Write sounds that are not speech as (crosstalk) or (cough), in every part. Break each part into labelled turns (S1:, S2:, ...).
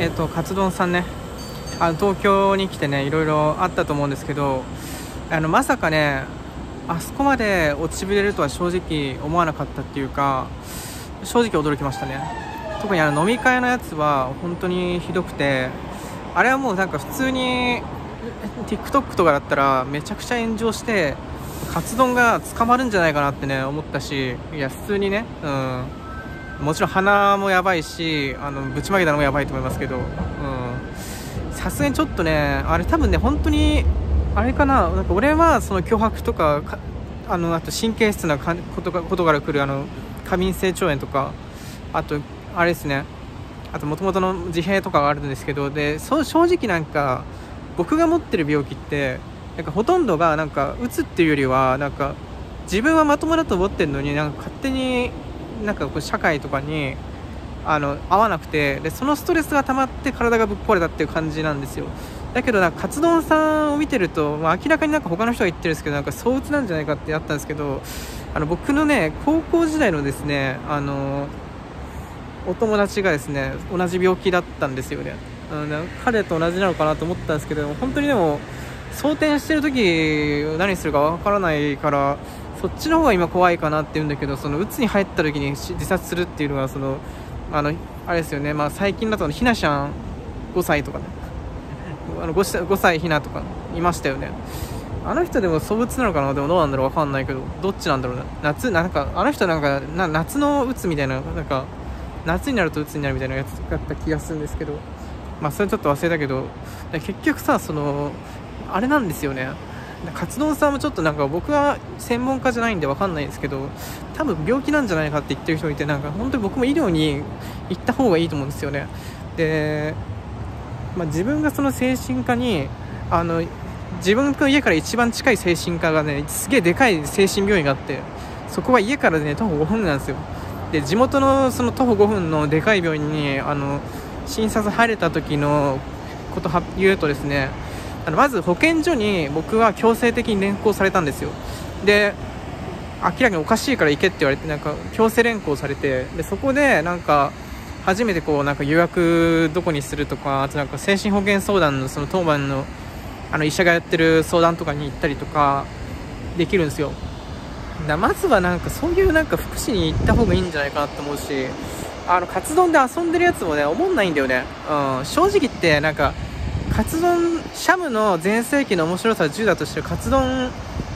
S1: えっ、とカツ丼さんね。あの東京に来てねいろいろあったと思うんですけどあのまさかねあそこまで落ちぶれるとは正直思わなかったっていうか正直驚きましたね。特にあの飲み会のやつは本当にひどくてあれはもうなんか普通に TikTok とかだったらめちゃくちゃ炎上してカツ丼が捕まるんじゃないかなってね思ったしいや普通にねうん。もちろん鼻もやばいしあのぶちまけたのもやばいと思いますけどさすがにちょっとねあれ多分ね本当にあれかななんか俺はその脅迫とかあのあと神経質なことかことからくるあの過敏性腸炎とかあとあれですね。あともともとの自閉とかがあるんですけどで正直なんか僕が持ってる病気ってなんかほとんどがなんかうつっていうよりはなんか自分はまともだと思ってるのになんか勝手になんかこう社会とかにあの合わなくてでそのストレスが溜まって体がぶっ壊れたっていう感じなんですよ。だけどなんかカツ丼さんを見てると、まあ、明らかになんか他の人が言ってるんですけどなんか相うつなんじゃないかってあったんですけどあの僕のね高校時代のですねあのお友達がですね同じ病気だったんですよね、うん、彼と同じなのかなと思ったんですけど本当にでも装填してる時何するかわからないからそっちの方が今怖いかなって言うんだけどその鬱に入った時に自殺するっていうのはそのあのあれですよね、まあ、最近だとひなちゃん5歳とかね。あの 5, 5歳ひなとかいましたよね。あの人でも躁鬱なのかな？でもどうなんだろう分かんないけどどっちなんだろうな夏なんかあの人なんかな夏の鬱みたいななんか夏になると鬱になるみたいなやつだった気がするんですけど。まあそれちょっと忘れたけど。結局さそのあれなんですよね。カツ丼さんもちょっとなんか僕は専門家じゃないんで分かんないですけど多分病気なんじゃないかって言ってる人いてなんか本当に僕も医療に行った方がいいと思うんですよね。で、まあ、自分がその精神科にあの自分の家から一番近い精神科がねすげえでかい精神病院があってそこは家からね徒歩5分なんですよ。で地元のその徒歩5分のでかい病院にあの診察入れた時のこと言うとですねあのまず保健所に僕は強制的に連行されたんですよ。で明らかにおかしいから行けって言われてなんか強制連行されてでそこでなんか初めてこうなんか予約どこにするとかあとなんか精神保健相談のその当番のあの医者がやってる相談とかに行ったりとかできるんですよ。だまずはなんかそういうなんか福祉に行った方がいいんじゃないかなと思うしあのカツ丼で遊んでるやつもね思んないんだよね、うん、正直言ってなんかカツ丼シャムの全盛期の面白さは10だとしてカツ丼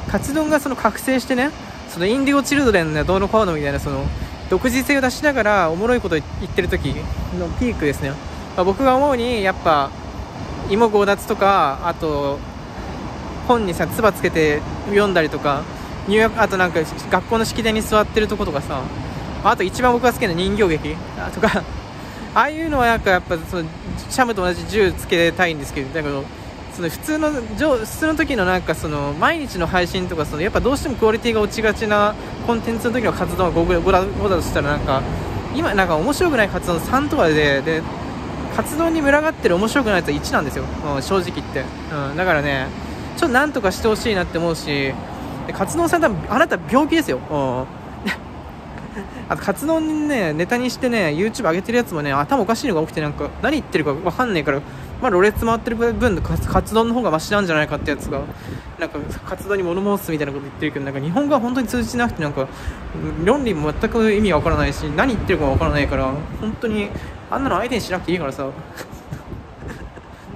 S1: カツ丼がその覚醒してねそのインディゴチルドレンのどうのこうのみたいなその独自性を出しながらおもろいこと言ってる時のピークですね、まあ、僕が思うにやっぱ芋強奪とかあと本にさ唾つけて読んだりとか入学あとなんか学校の式典に座ってるとことかさあと一番僕が好きな人形劇とかああいうのはなんかやっぱそのシャムと同じ銃つけたいんですけどだけどその普通の普通の時のなんかその毎日の配信とかそのやっぱどうしてもクオリティが落ちがちなコンテンツの時の活動が 5, 5, だ5だとしたらなんか今なんか面白くない活動の3とかでで活動に群がってる面白くないやつは1なんですよ、うん、正直言って、うん、だからねちょっとなんとかしてほしいなって思うし活動さん多分あなた病気ですよ、うん (laughs) あとカツ丼にねネタにしてね YouTube 上げてるやつもね頭おかしいのが起きてなんか何言ってるか分かんないからまあろれつ回ってる分カツ丼の方がマシなんじゃないかってやつがなんかカツ丼に物申すみたいなこと言ってるけどなんか日本語は本当に通じてなくてなんか論理も全く意味が分からないし何言ってるか分からないから本当にあんなの相手にしなくていいからさ。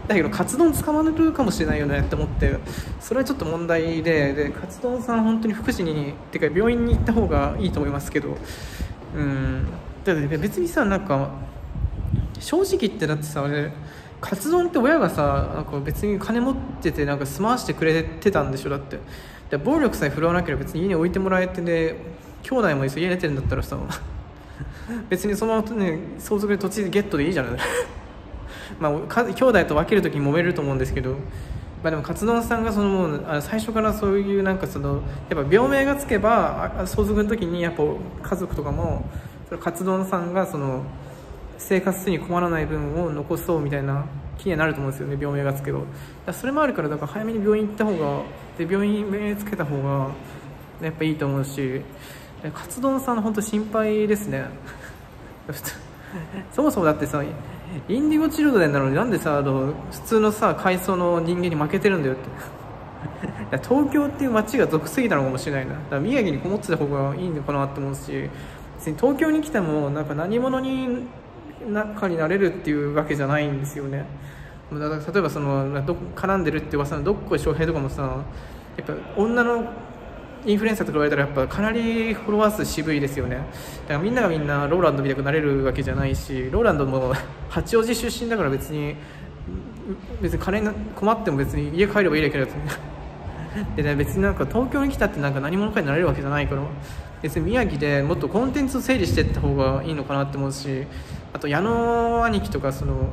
S1: だけどカツ丼捕まるかもしれないよねって思ってそれはちょっと問題ででカツ丼さん本当に福祉にっていうか病院に行った方がいいと思いますけどうん。だって別にさなんか正直言ってだってさあれカツ丼って親がさなんか別に金持っててなんか住まわしてくれてたんでしょだって。で暴力さえ振るわなければ別に家に置いてもらえてで兄弟も家出てるんだったらさ別にそのままね相続で土地ゲットでいいじゃない。まあ、兄弟と分ける時に揉めると思うんですけど、まあ、でもカツ丼さんがそのもうあ最初からそういうなんかそのやっぱ病名がつけば相続の時にやっぱ家族とかもそのカツ丼さんがその生活に困らない分を残そうみたいな気になると思うんですよね病名がつけば。それもあるからだから早めに病院行った方がで病院名つけた方がやっぱいいと思うしカツ丼さんの本当心配ですね。(laughs) そもそもだってさインディゴチルドレンなのになんでさあの普通のさ階層の人間に負けてるんだよって。(laughs) いや東京っていう街が属すぎたのかもしれないな。だから宮城にこもってた方がいいのかなって思うし別に東京に来てもなんか何者に中になれるっていうわけじゃないんですよね。だから例えばそのど絡んでるって噂のどっこい翔平とかもさやっぱ女のインフルエンサーとか言われたらやっぱかなりフォロワー数渋いですよね。だからみんながみんなローランドみたくなれるわけじゃないしローランドも八王子出身だから別に別に金困っても別に家帰ればいいだけだと。で、ね、別になんか東京に来たってなんか何者かになれるわけじゃないから別に宮城でもっとコンテンツを整理していった方がいいのかなって思うしあと矢野兄貴とかその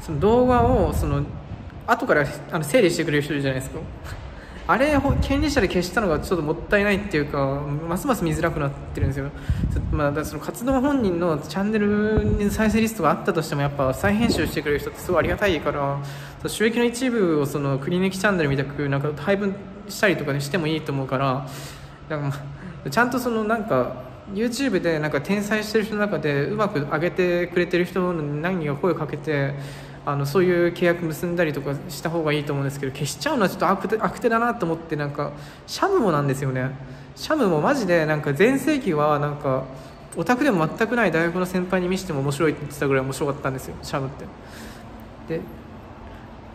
S1: その動画をその後からあの整理してくれる人いるじゃないですか。あれ権利者で消したのがちょっともったいないっていうかますます見づらくなってるんですよ、まあ、その活動本人のチャンネルに再生リストがあったとしてもやっぱ再編集してくれる人ってすごいありがたいから収益の一部をそのクリニックチャンネルみたくなんか配分したりとかにしてもいいと思うからだかちゃんとそのなんか YouTube でなんか転載してる人の中でうまく上げてくれてる人に何人か声をかけてあのそういう契約結んだりとかした方がいいと思うんですけど消しちゃうのはちょっと悪手悪手だなと思ってなんかシャムもなんですよね。シャムもマジでなんか全盛期はなんかオタクでも全くない大学の先輩に見せても面白いって言ってたぐらい面白かったんですよシャムって。で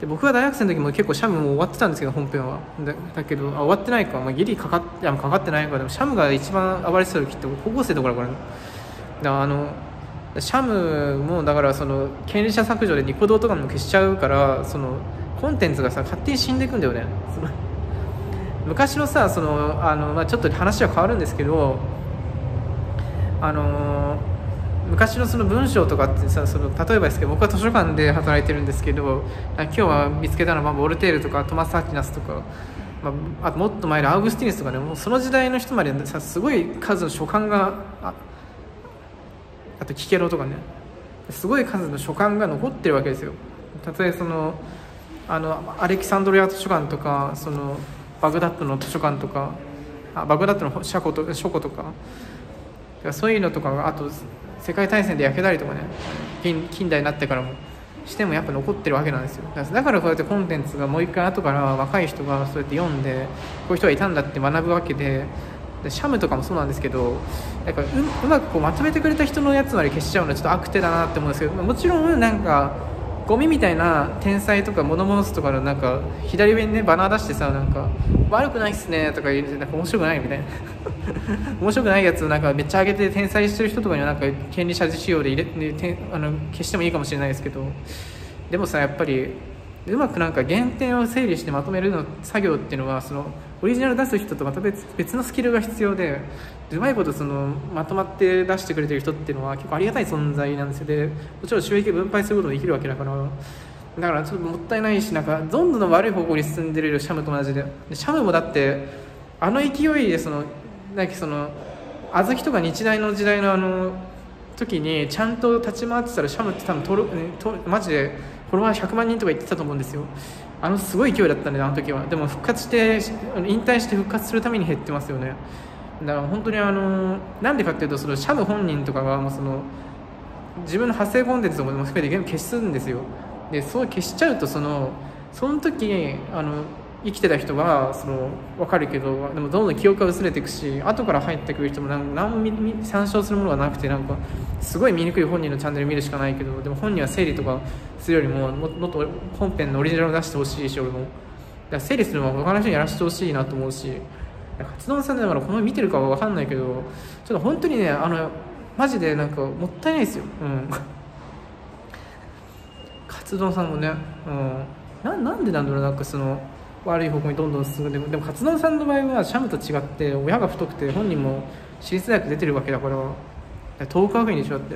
S1: で僕が大学生の時も結構シャムも終わってたんですけど本編は。だけどあ終わってないか、まあ、ギリかかってかかってないか。でもシャムが一番暴れてた時って高校生とかだからね。だあのシャムもだからその権利者削除でニコ動とかも消しちゃうからそのコンテンツがさ勝手に死んでいくんだよね。(laughs) 昔のさそのあの、まあ、ちょっと話は変わるんですけどあの昔のその文章とかってさその例えばですけど僕は図書館で働いてるんですけど今日は見つけたのは、ボルテールとかトマス・アキナスとか、まあ、あともっと前のアウグスティヌスとかねもうその時代の人までさすごい数の書簡があとキケロとかね。すごい数の書簡が残ってるわけですよ。例えそのあのアレキサンドリア図書館とかそのバグダッドの図書館とかあバグダッドの書庫と書庫とかそういうのとかがあと世界大戦で焼けたりとかね近代になってからもしてもやっぱ残ってるわけなんですよ。だからこうやってコンテンツがもう一回後から若い人がそうやって読んでこういう人がいたんだって学ぶわけでシャムとかもそうなんですけどなんかううまくこうまとめてくれた人のやつまで消しちゃうのはちょっと悪手だなって思うんですけどもちろんなんかゴミみたいな天才とかモノモノスとかのなんか左上にねバナー出してさなんか悪くないっすねとか言うなんか面白くないみたいな。(laughs) 面白くないやつをなんかめっちゃ上げて天才してる人とかにはなんか権利者仕様で入れてあの消してもいいかもしれないですけど。でもさやっぱりうまくなんか原点を整理してまとめるの作業っていうのはそのオリジナル出す人とまた別別のスキルが必要でうまいことそのまとまって出してくれてる人っていうのは結構ありがたい存在なんですよ。でもちろん収益分配することもできるわけだから。だからちょっともったいないしなんかどんどん悪い方向に進んでるシャムと同じで。シャムもだってあの勢いでそのなんかその小豆とか日大の時代のあの時にちゃんと立ち回ってたらシャムって多分とる、ね、とマジでフォロワー100万人とか言ってたと思うんですよ。あのすごい勢いだったんであの時は。でも復活して引退して復活するために減ってますよね。だから本当にあのなんでかっていうとそのシャム本人とかがもうその自分の発生コンテンツも含めてゲーム消すんですよ。でそう消しちゃうとそのその時あの生きてた人はその分かるけどでもどんどん記憶が薄れていくし後から入ってくる人も何何も参照するものがなくてなんかすごい見にくい本人のチャンネル見るしかないけどでも本人は整理とかするよりもももっと本編のオリジナルを出してほしいし俺も。だから整理するのは他の人にやらせてほしいなと思うし活動さんだからこの見てるかは分かんないけどちょっと本当にねあのマジでなんかもったいないですよ。うん。(laughs) 活動さんもね、うん、ななんでなんだろうなんかその悪い方向にどんどん進んででも勝野さんの場合はシャムと違って親が太くて本人も私立大学出てるわけだから遠く学院にしようって、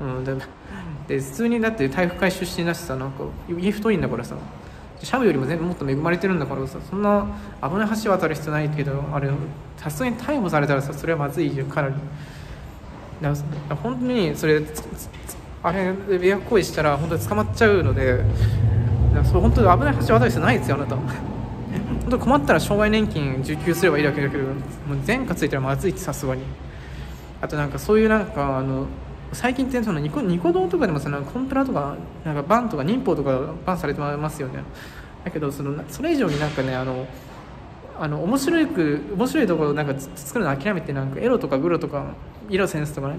S1: うん、でで普通にだって体育会出身だしさなんか家太いんだからさ。シャムよりも全部もっと恵まれてるんだからさ。そんな危ない橋渡る必要ないけどあれさすがに逮捕されたらさそれはまずいじゃんかなり。だから本当にそれあれ迷惑行為したら本当に捕まっちゃうのでそれ本当に危ない橋渡る必要ないですよあなた。本当困ったら障害年金受給すればいいだけだけどもう前科ついたらまずいってさすがに。あとなんかそういうなんかあの最近ってそのニコニコ動とかでもそのコンプラとかなんかバンとか民法とかバンされてますよね。だけどそのそれ以上になんかねあのあの面白く面白いところなんか作るの諦めてなんかエロとかグロとか色センスとかね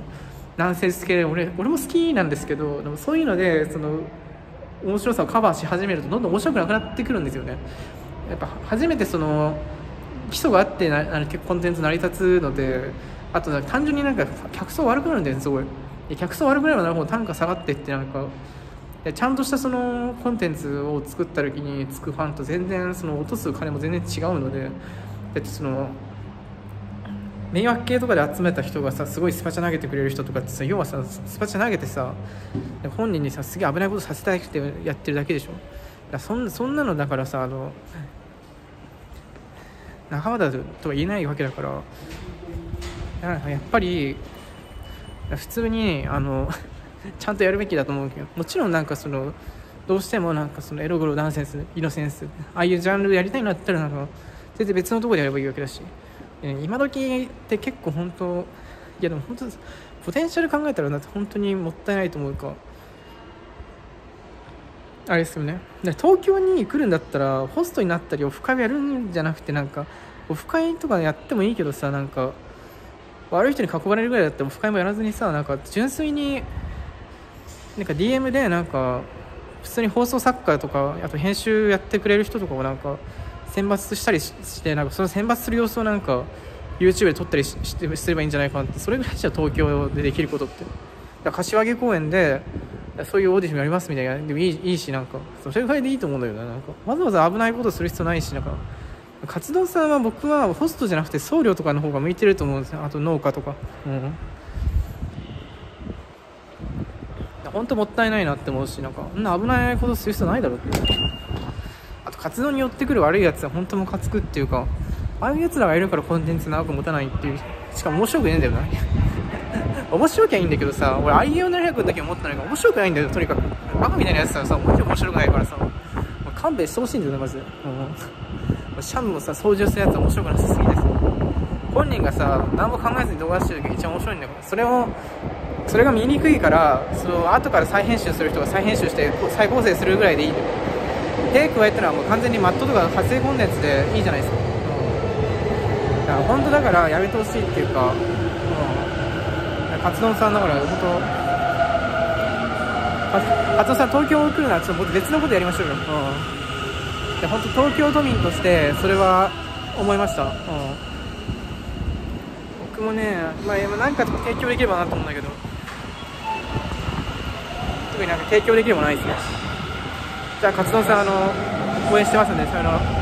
S1: ナンセンス系俺俺も好きなんですけどでもそういうのでその面白さをカバーし始めるとどんどん面白くなくなってくるんですよね。やっぱ初めてその基礎があってなあのコンテンツ成り立つのであと単純になんか客層悪くなるんだよねすごい。客層悪くなればなるほど単価下がってってなんかちゃんとしたそのコンテンツを作った時につくファンと全然その落とす金も全然違うのでだってその迷惑系とかで集めた人がさすごいスパチャ投げてくれる人とかってさ要はさスパチャ投げてさ本人にさすげえ危ないことさせたいってやってるだけでしょ。だそんそんなのだからさあの仲間だとは言えないわけだから。やっぱり普通にあの (laughs) ちゃんとやるべきだと思うけどもちろんなんかそのどうしてもなんかそのエログロダンセンスイノセンスああいうジャンルやりたいなったらなんか全然別のとこでやればいいわけだし。今時って結構本当いやでも本当ポテンシャル考えたらって本当にもったいないと思うか。あれですよね。東京に来るんだったらホストになったりオフ会やるんじゃなくてなんかオフ会とかやってもいいけどさなんか悪い人に囲まれるぐらいだったらオフ会もやらずにさなんか純粋になんか DM でなんか普通に放送作家とかあと編集やってくれる人とかをなんか選抜したりしてなんかその選抜する様子をなんか YouTube で撮ったりしてすればいいんじゃないかなってそれぐらいじゃ東京でできることって。だ柏木公園でそういうオーディションやりますみたいな。でもいいいいしなんかそれぐらいでいいと思うんだよな。なんかわざわざ危ないことする必要ないしなんか。活動さんは僕はホストじゃなくて僧侶とかの方が向いてると思うんですよ。あと農家とか。うん。本当もったいないなって思うしなんかそんな危ないことする必要ないだろうって。あと活動に寄ってくる悪いやつは本当ムカつくっていうかああいうやつらがいるからコンテンツ長く持たないっていうしかも面白くねえんだよな。面白きゃいいんだけどさ俺 IU700 だけ思ったのが面白くないんだよとにかく。バカみたいなやつはさもちろん面白くないからさ。勘弁してほしいんだよねマジで、うん、シャムもさ操縦するやつは面白くなさすぎです本人がさ何も考えずに動画してる時が一番面白いんだからそれをそれが見にくいからその後から再編集する人が再編集して再構成するぐらいでいいんだよ。手加えたのはもう完全にマットとか発生コンテンツでいいじゃないですか、うん、だから本当だからやめてほしいっていうか、カツ丼さんだから本当カツ丼さん東京来るならちょっと別のことやりましょうよ、うん、で本当東京都民としてそれは思いました、うん、僕もね、まあ、何か提供できればなと思うんだけど。特になんか提供できるものないですね。じゃあカツ丼さんあの応援してますんでそういうの